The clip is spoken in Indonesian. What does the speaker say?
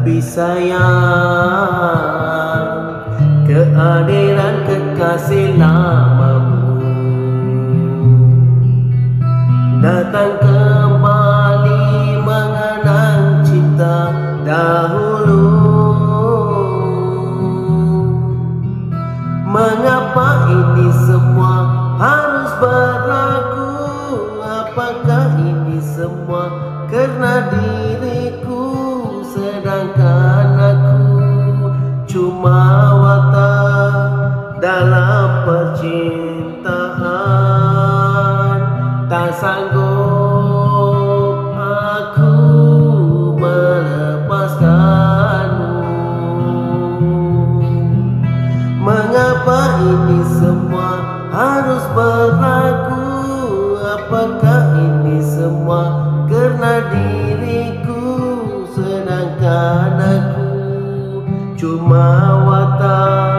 kasih sayang Kehadiran kekasih lamamu Datang kembali mengenang cinta dahulu. Mengapa ini semua harus berlaku? Apakah ini semua karena diriku sedangkan aku cuma wata dalam percintaan. Tak sanggup aku melepaskanmu. Mengapa ini semua harus berlaku? Apakah anakku cuma watak.